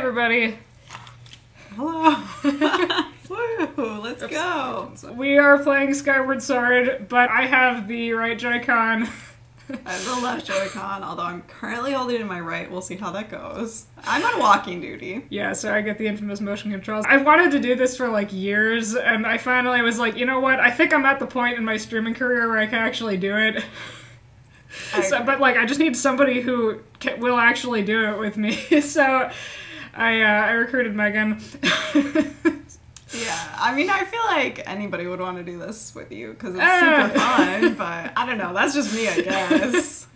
everybody. Hello. Woo, let's go. We are playing Skyward Sword, but I have the right Joy-Con. I have the left Joy-Con, although I'm currently holding it in my right. We'll see how that goes. I'm on walking duty. yeah, so I get the infamous motion controls. I've wanted to do this for like years, and I finally was like, you know what? I think I'm at the point in my streaming career where I can actually do it. So, but like, I just need somebody who ca will actually do it with me. so, I uh, I recruited Megan. Yeah, I mean, I feel like anybody would want to do this with you because it's Ah. super fun, but I don't know. That's just me, I guess.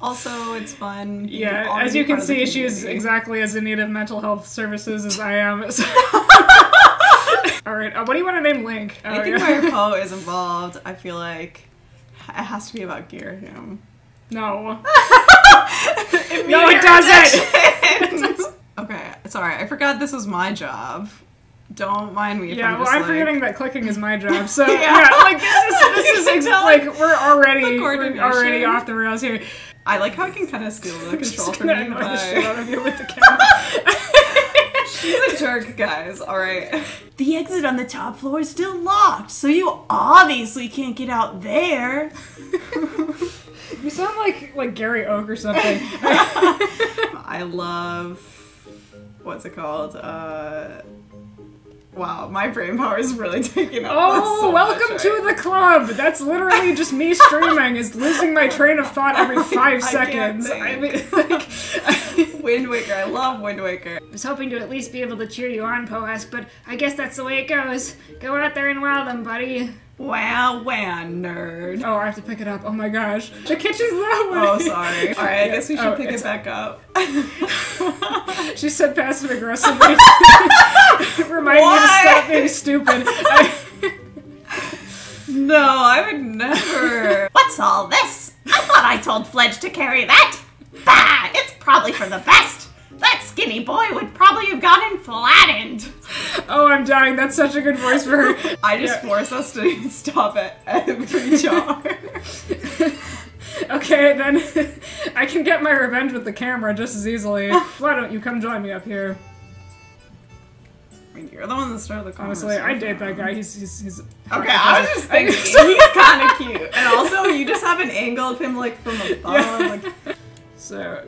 also, it's fun. yeah, as you can part of the see, she's exactly as in need of mental health services as I am. So- All right, uh, what do you want to name Link? Oh, Anything yeah. where Poe is involved, I feel like it has to be about Ghirahim. No. No, it doesn't. Okay, sorry, I forgot this was my job. Don't mind me. If Yeah, I'm well, just I'm like, forgetting that clicking is my job. So Yeah. yeah, like this is this is ex- like like, we're already we're already off the rails here. I like how I can kind of steal the control Just from gonna you. annoy but- the shit out of you with the camera. She's a jerk, guys. All right. The exit on the top floor is still locked, so you obviously can't get out there. you sound like like Gary Oak or something. I love what's it called? Uh Wow, my brain power is really taking off. Oh, so welcome much, to right? the club. That's literally just me streaming. Is losing my train of thought every five I seconds. think. I mean, like. Wind Waker. I love Wind Waker. I was hoping to at least be able to cheer you on, Poask, but I guess that's the way it goes. Go out there and wow them, buddy. Wow, wow, nerd. Oh, I have to pick it up. Oh my gosh, the kitchen's that oh, way. Oh, sorry. All right, I guess we should Oh, pick it back up. She said passive aggressively, reminding me to stop being stupid. I- no, I would never. What's all this? I thought I told Fledge to carry that. Bah! It's probably for the best. That skinny boy would probably have gotten flattened. oh, I'm dying. That's such a good voice for her. I just Yeah. force us to stop at every jar. Okay, then I can get my revenge with the camera just as easily. Why don't you come join me up here? I mean, you're the one that started the Honestly, conversation. I date that guy. He's he's he's. Okay, I was just thinking he's kind of cute, and also you just have an angle of him like from above. Yeah. Like, So.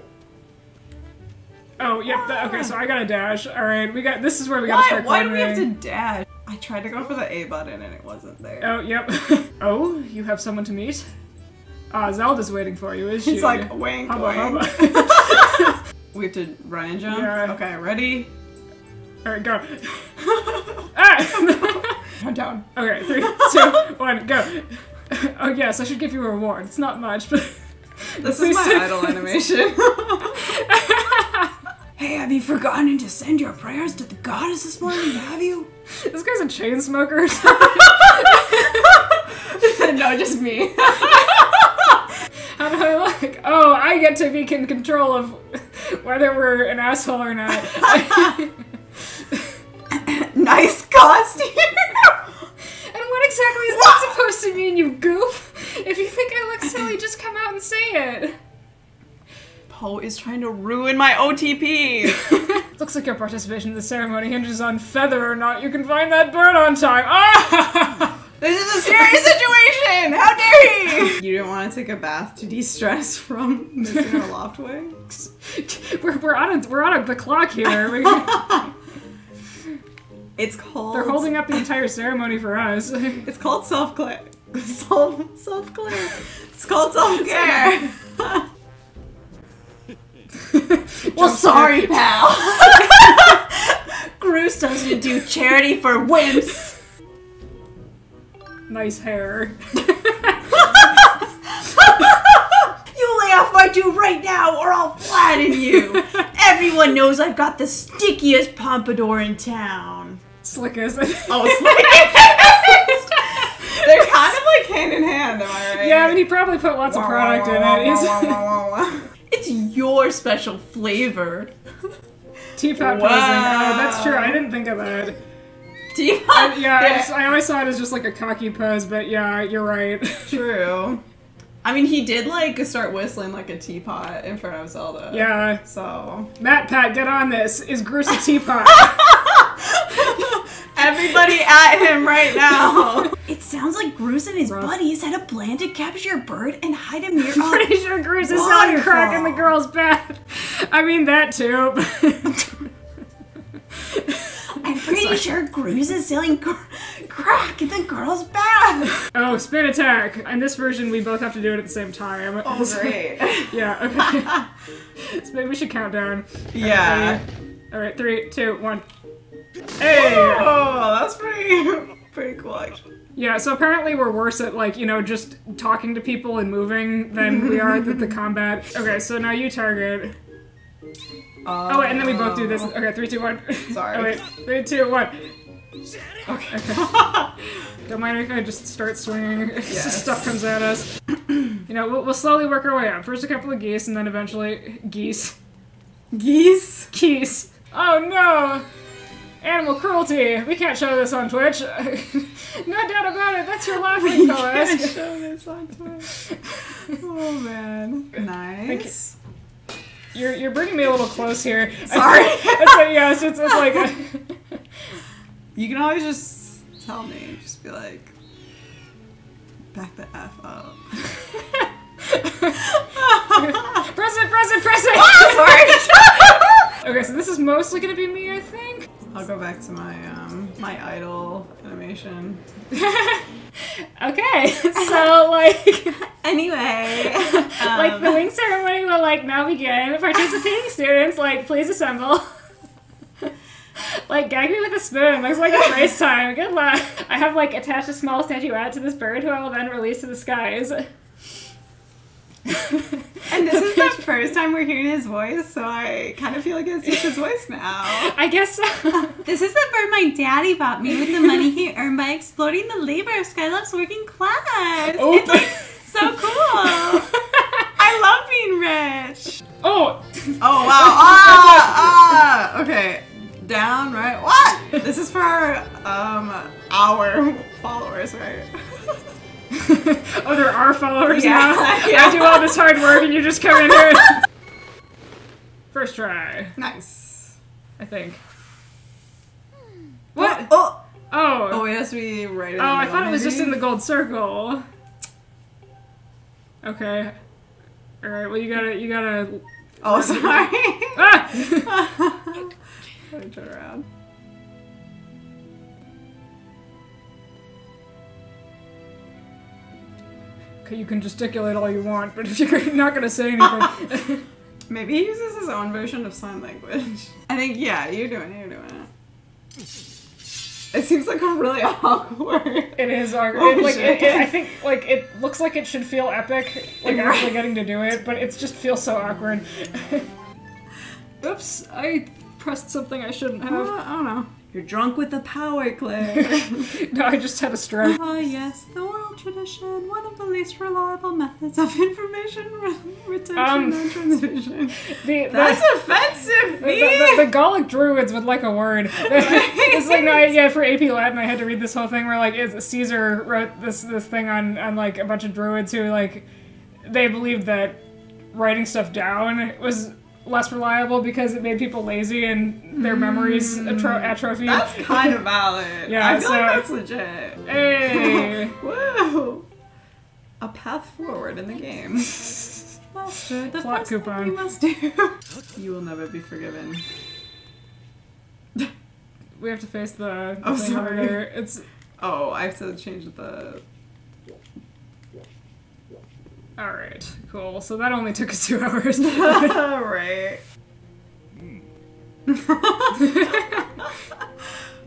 Oh, yep. that- okay, so I got a dash. All right, we got. This is where we got to start Why do we have to dash? I tried to go for the A button and it wasn't there. Oh, yep. oh, you have someone to meet. Ah, Zelda's waiting for you, is she? He's like wink, Hubba wink. hubba. We have to run and jump. Yeah. Okay, ready? All right, go. ah! Count down. okay, three, two, one, go. Oh yes, I should give you a reward. It's not much, but This is my idol animation. Hey, have you forgotten to send your prayers to the goddess this morning? Have you? this guy's a chain smoker. no, just me. How do I look? Oh, I get to be in control of whether we're an asshole or not. nice costume. And what exactly is that supposed to mean, you goof? If you think I look silly, just come out and say it. Poe is trying to ruin my OTP. Looks like your participation in the ceremony hinges on whether or not you can find that bird on time. Ah! This is a serious situation! How dare he! You didn't want to take a bath to de-stress from missing our Loftwing? we're, we're on a, we're on a, the clock here. We, It's called. they're holding up the entire ceremony for us. It's called self care. Self self care. It's called self care. Well, sorry, pal. Groose doesn't do charity for wimps. nice hair. You lay off my dude right now, or I'll flatten you. Everyone knows I've got the stickiest pompadour in town. Slick as. Oh, it's they're kind of like hand in hand. Am I right? yeah, I mean, he probably put lots of product in it. It's your special flavor. teapot posing. Oh, that's true. I didn't think of that. Do you? Yeah, I, just, I always saw it as just like a cocky pose, but yeah, you're right. True. I mean, he did like start whistling like a teapot in front of Zelda. Yeah. So MatPat, get on this. Is Groose a teapot? everybody at him right now. It sounds like Groose and his Rough. buddies had a plan to capture a bird and hide him near. I'm pretty sure Groose is selling crack in the girl's bed. I mean, that too. I'm pretty sure Groose is selling cr- crack in the girl's bath. oh, spin attack. In this version, we both have to do it at the same time. Oh, great. Yeah, okay. so maybe we should count down. yeah. Alright, three, two, one. Hey! Oh, that's pretty pretty cool actually. Yeah, so apparently we're worse at, like, you know, just talking to people and moving than we are at the combat. Okay, so now you target. Uh, oh, wait, and then we both do this. Okay, three, two, one. Sorry. Oh, wait, three, two, one. Okay. Don't mind if I just start swinging. Yes. Stuff comes at us. you know, we'll, we'll slowly work our way up. First a couple of geese, and then eventually geese. Geese. Geese. Oh no! Animal cruelty. We can't show this on Twitch. no doubt about it. That's your laughing Can't show this on Twitch. Oh man. Nice. You're you're bringing me a little close here. Sorry. it's like, yes, it's, it's like. You can always just tell me. Just be like, back the f up. press it, press it, press it. Oh, sorry. okay, so this is mostly gonna be me, I think. I'll go back to my um my idol animation. Okay, so like. Anyway, like the um, wing ceremony will like now begin. Participating students, like please assemble. like gag me with a spoon. Looks like it's race time. Good luck. I have like attached a small statuette to this bird, who I will then release to the skies. And this is the first time we're hearing his voice, so I kind of feel like it's just his voice now. I guess so. This is the bird my daddy bought me with the money he earned by exploiting the labor of Skyloft's working class. Oh. It's like so cool. I love being rich. oh, Oh wow! Ah, ah, okay. Down, right? What? This is for our um our followers, right? oh, there are followers Yeah, now. yeah. I do all this hard work, and you just come in here. First try, Nice. I think. What? Oh, Oh. oh, it has to be right. In Oh, I thought it was just in the gold circle. Okay. Alright, well you gotta you gotta Oh, sorry. Ah! Turn around. You can gesticulate all you want, but if you're not gonna say anything Maybe he uses his own version of sign language. I think yeah, you're doing it. You're doing it. It seems like a really awkward. It is awkward. It, like it, it- I think like it looks like it should feel epic, like Right. actually getting to do it, but it just feels so awkward. Oops, I pressed something I shouldn't Uh, have. I don't know. You're drunk with the power, Claire. No, I just had a stroke. Ah, yes, the oral tradition, one of the least reliable methods of information re- retention Um, and transmission. The, the, That's offensive, The, the, the Gallic Druids would like a word. it's like no, yeah. For AP Latin, I had to read this whole thing where like Caesar wrote this this thing on on like a bunch of Druids who like they believed that writing stuff down was less reliable because it made people lazy and their memories mm. atro- atrophied. That's kind of valid. Yeah, I feel so- like that's legit. hey, Woo! A path forward in the game. Master, the Plot coupon. you must do. You will never be forgiven. we have to face the, Oh, sorry. there. It's Oh, I have to change the. All right, cool. So that only took us two hours. right. Hmm.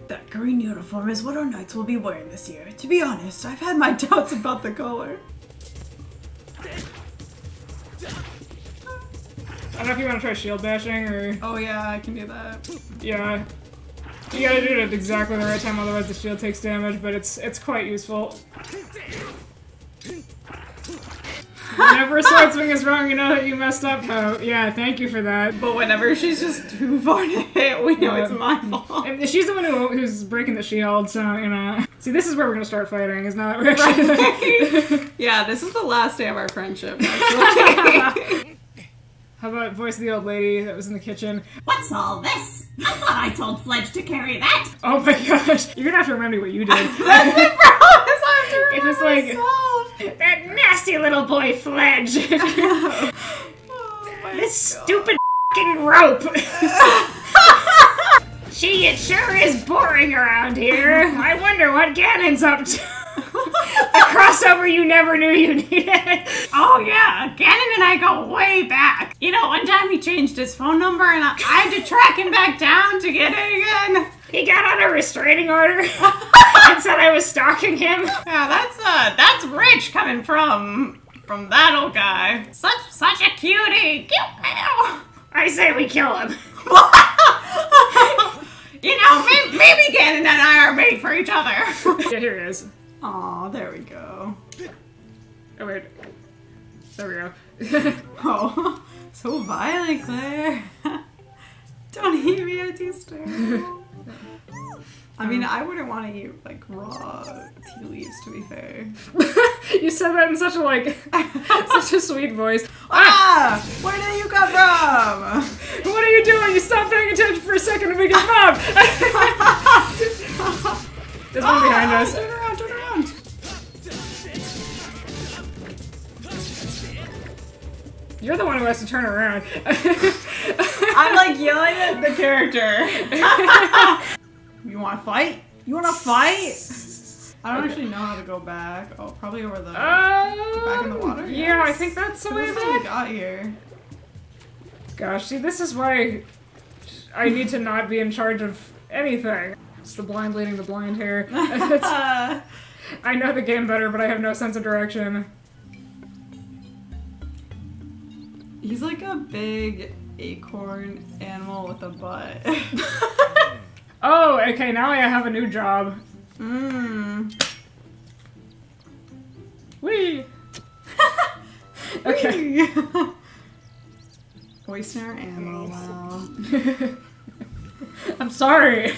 That green uniform is what our knights will be wearing this year. To be honest, I've had my doubts about the color. I don't know if you want to try shield bashing or. Oh yeah, I can do that. Yeah. You gotta do it at exactly the right time, otherwise the shield takes damage, but it's it's quite useful. Whenever a sword swing is wrong, you know that you messed up, Poe. Yeah, thank you for that. But whenever she's just too far to hit, we know Yeah. it's my fault. And she's the one who, who's breaking the shield, so, you know. See, this is where we're gonna start fighting, is not we're actually. yeah, this is the last day of our friendship. How about voice of the old lady that was in the kitchen? What's all this? I thought I told Fledge to carry that. Oh my gosh, you're gonna have to remind me what you did. That's the promise I have to It was remember like- myself. That nasty little boy Fledge! Oh this stupid fing rope! Gee, it sure is boring around here. I wonder what Ganon's up to. A crossover you never knew you needed. Oh yeah, Ganon and I go way back. You know, one time he changed his phone number and I, I had to track him back down to get it again. He got on a restraining order and said I was stalking him. Yeah, that's uh, that's rich coming from from that old guy. Such such a cutie. Cute. I say we kill him. you know, maybe, maybe Ganon and I are made for each other. Yeah, here he is. Aw, there we go. Oh wait. There we go. Oh, so violent, Claire. Don't eat me, I do sterile. I mean, I wouldn't want to eat like raw tea leaves, to be fair. you said that in such a like such a sweet voice. Ah! Where did you come from? What are you doing? You stopped paying attention for a second and make his mom. There's one behind Ah, us. Turn around, turn around. You're the one who has to turn around. I'm like yelling at the character. you want to fight? You want to fight? I don't actually know how to go back. Oh, probably over the. Uh, Back in the water? Yeah, I think that's the way how we back. got here. Gosh, see, this is why I need to not be in charge of anything. It's the blind leading the blind here. I know the game better, but I have no sense of direction. he's like a big acorn animal with a butt. Oh, okay, now I have a new job. Mmm. Whee! okay. Oyster animal. Wow. I'm sorry.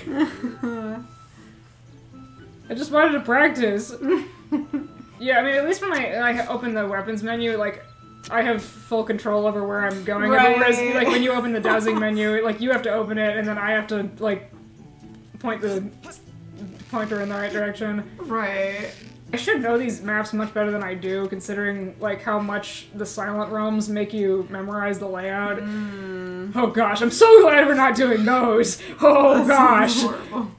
I just wanted to practice. Yeah, I mean, at least when I, I open the weapons menu, like, I have full control over where I'm going. Right. Whereas, like, when you open the dowsing menu, like, you have to open it, and then I have to, like, point the pointer in the right direction. Right. I should know these maps much better than I do, considering, like, how much the silent realms make you memorize the layout. Hmm. Oh gosh, I'm so glad we're not doing those! Oh gosh!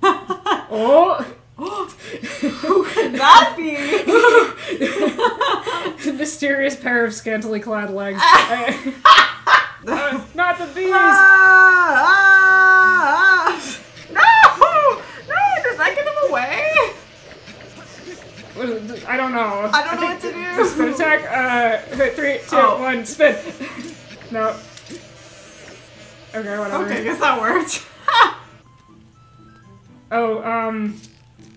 Oh! Who could that be? Mysterious pair of scantily clad legs. Uh, not the bees! Ah, ah, ah. No! No! Does that get him away? What is it? I don't know. I don't know what to do. Spin attack. Uh, three, two, Oh. one, spin. no. Okay, whatever. Okay, I guess that worked. Oh, um,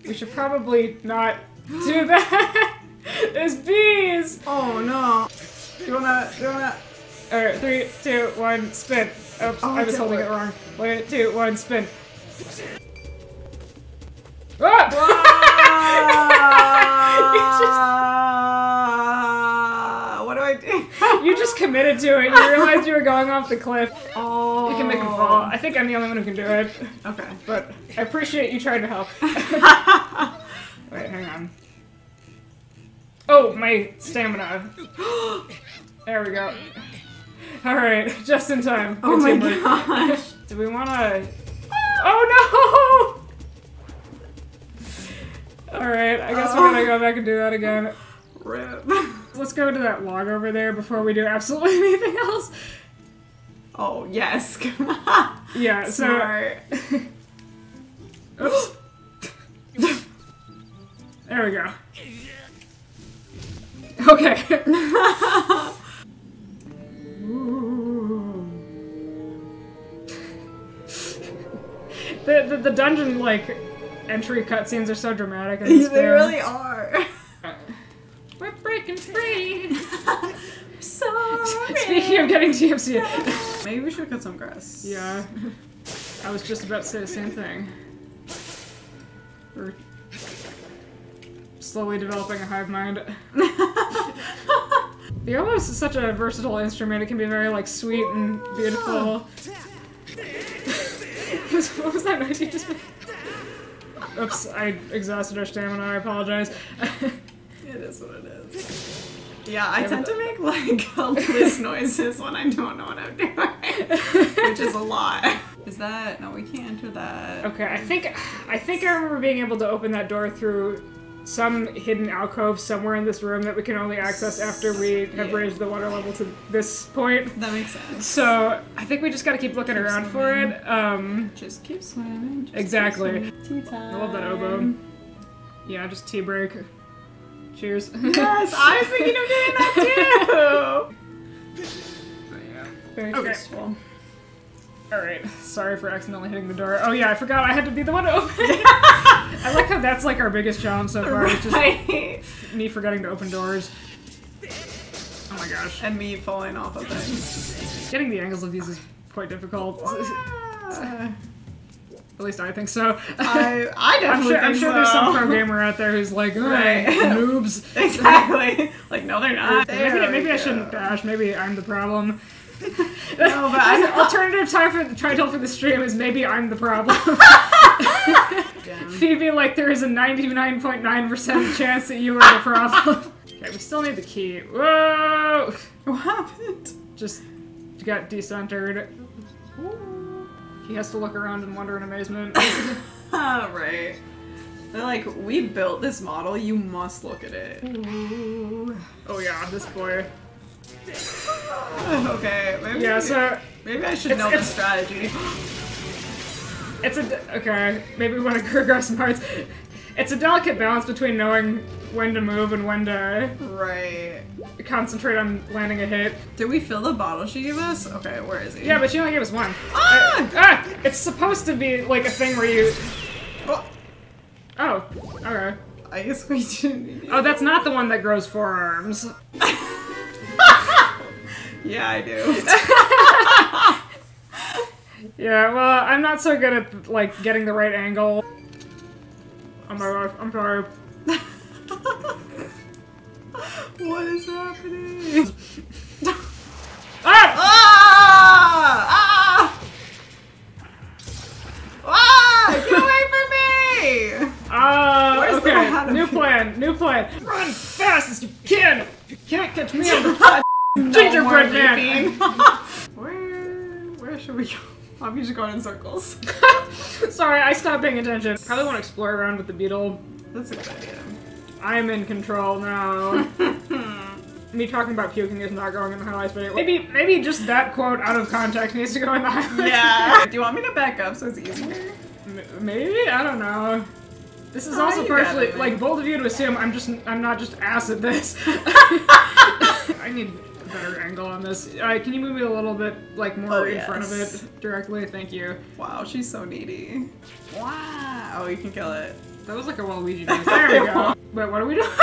we should probably not do that. There's bees. oh no. Do you wanna, you wanna. Alright, three, two, one, spin. Oops, Oh, I was holding it wrong. One, two, one, spin. Ah, what do I do? you just committed to it. You realized you were going off the cliff. Oh. You can make him fall. I think I'm the only one who can do it. Okay. But I appreciate you trying to help. Wait, hang on. Oh, my stamina. There we go. Alright, just in time. Oh Good my gosh. Do we wanna... Oh no! Alright, I guess we're gonna go back and do that again. Rip. Let's go to that log over there before we do absolutely anything else. Oh, yes. Yeah, so... Oops. there we go. Okay. the, the the dungeon like entry cutscenes are so dramatic. in this they game. really are. We're breaking free. Speaking of getting TMC, Maybe we should cut some grass. yeah, I was just about to say the same thing. We're slowly developing a hive mind. The oboe is such a versatile instrument. It can be very like sweet and beautiful. what was that noise you just made? Oops, I exhausted our stamina. I apologize. It is what it is. Yeah, I tend to make like helpless noises when I don't know what I'm doing, which is a lot. Is that no? We can't enter that. okay, I think I think I remember being able to open that door through some hidden alcove somewhere in this room that we can only access after we have Yeah. raised the water level to this point. That makes sense. So I think we just gotta keep looking around for it. Um, Just keep swimming. just Exactly. keep swimming. Tea time. I love that oboe. Yeah, just tea break. Cheers. Yes, I was thinking of doing that too. Very Okay. tasteful. Alright, sorry for accidentally hitting the door. Oh yeah, I forgot I had to be the one to open it. I like how that's like our biggest challenge so far, is just me forgetting to open doors. Oh my gosh. And me falling off of things. Getting the angles of these is quite difficult. At least I think so. I, I I'm definitely sure, I'm sure there's some so. pro gamer out there who's like, oh, Right. noobs. Exactly. Like, no, they're not. Maybe, There maybe we I shouldn't dash. Maybe I'm the problem. No, but I Alternative time for the title for the stream is maybe I'm the problem. Phoebe, like there is a 99.9% chance that you are the problem. okay, we still need the key. Whoa! What happened? Just got decentered. He has to look around and wonder in amazement. Ah, right. They're like, we built this model, you must look at it. oh yeah, this boy. okay, maybe, Yeah, so maybe I should It's- know the strategy. It's a okay. Maybe we want to some parts. It's a delicate balance between knowing when to move and when to Right. concentrate on landing a hit. Did we fill the bottle she gave us? Okay, where is he? Yeah, but she only gave us one. Ah! Uh, ah! It's supposed to be like a thing where you. Oh, Oh, okay. I guess we didn't Oh, that's not the one that grows forearms. Yeah, I do. Yeah, well, I'm not so good at like getting the right angle. Oh my gosh, I'm sorry. what is happening? Ah! Ah! Ah! Ah! Get away from me! Uh, Where's okay. New plan. New plan. Run fast as you can. You can't catch me. I'm the gingerbread man. where where should we go? I'm just going in circles. Sorry, I stopped paying attention. Probably want to explore around with the beetle. That's a good idea. I'm in control now. Me talking about puking is not going in the highlights video. Maybe, maybe just that quote out of context needs to go in the highlights. Yeah. Do you want me to back up so it's easier? M- Maybe I don't know. This is Oh, also partially like bold of you to assume I'm just I'm not just ass at this. I need better angle on this. Uh, can you move me a little bit like more Oh, in front of it directly? Thank you. Wow, she's so needy. Wow. Oh, you can kill it. That was like a Waluigi dance. There we go. Wait, what are we doing?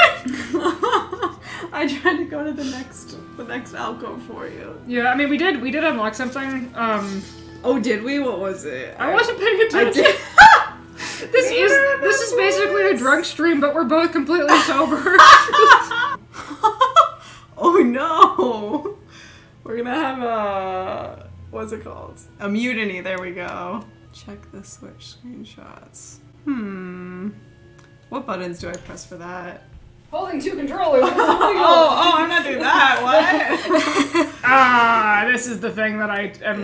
I tried to go to the next the next alcove for you. yeah, I mean we did we did unlock something. Um, Oh, did we? What was it? I wasn't paying attention. This is this is basically a drunk stream, but we're both completely sober. No! We're gonna have a what's it called? A mutiny. There we go. Check the switch screenshots. Hmm. What buttons do I press for that? Holding two controllers. Oh, oh, I'm not doing that. What? ah, this is the thing that I am.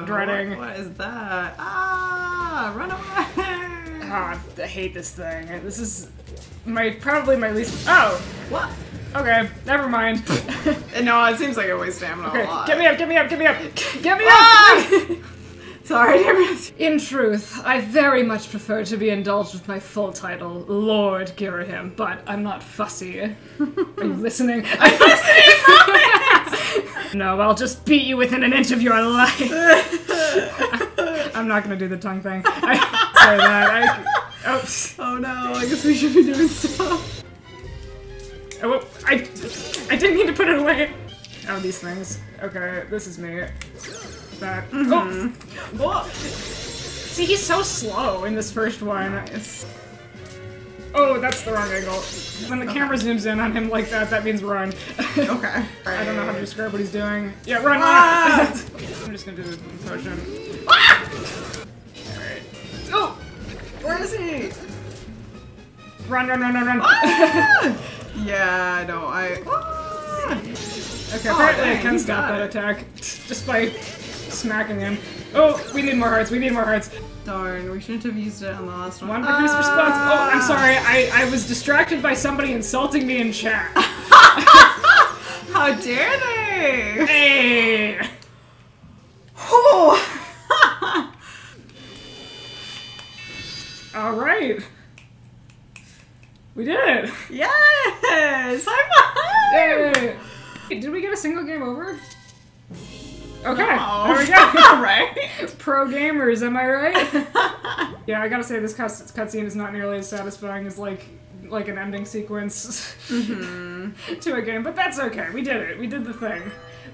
Ew, Dreading. What, what is that? Ah! Run away! Ah, I hate this thing. This is my probably my least. Oh, What? Okay, never mind. No, it seems like I waste stamina okay, a lot. get me up, get me up, get me up, get me Ah! up. Sorry, I In truth, I very much prefer to be indulged with my full title, Lord Ghirahim, but I'm not fussy. Are you listening? I'm listening! no, I'll just beat you within an inch of your life. I'm not gonna do the tongue thing. I say that. I, oops. Oh no, I guess we should be doing stuff. Oh, I, I didn't mean to put it away. Oh, these things. Okay, this is me. That. Mm-hmm. Oh, Whoa. see, he's so slow in this first one. It's... Oh, that's the wrong angle. When the camera zooms in on him like that, that means run. Okay. I don't know how to describe what he's doing. Yeah, run, Ah! run! I'm just gonna do the potion. Ah! Alright. Oh! Where is he? Run, run, run, run, run! Ah! yeah, no, I. Ah! Okay, Oh, apparently I can stop that attack just by smacking him. Oh, we need more hearts, we need more hearts. Darn, we shouldn't have used it on the last one. One produce response. Oh, I'm sorry, I, I was distracted by somebody insulting me in chat. How dare they? Hey! Single game over? Okay, No. there we go. right? Pro gamers, am I right? yeah, I gotta say this cuts- cutscene is not nearly as satisfying as like like an ending sequence mm-hmm. to a game, but that's okay. We did it. We did the thing.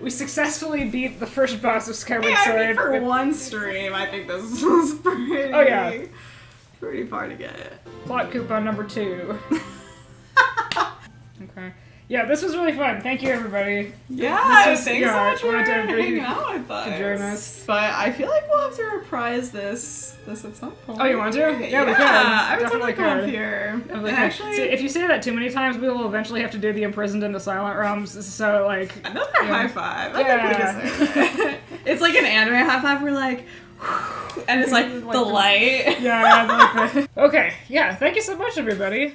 We successfully beat the first boss of Skyward Yeah, I Sword. mean, for one stream, I think this was pretty. Oh, yeah. Pretty far to get plot coupon number two. Yeah, this was really fun. Thank you, everybody. Yeah, This is- thanks yeah, so much for wanted to agree hanging out with us. join us. But I feel like we'll have to reprise this this at some point. Oh, you want to? Yeah, we yeah, could. I would Definitely totally come here. Definitely actually, if you say that too many times, we will eventually have to do the imprisoned in the silent realms. So, like, another Yeah. high five. I Yeah. we can it's like an anime high five. We're like, and it's like Like the the- light. yeah, like. Okay, yeah, thank you so much, everybody.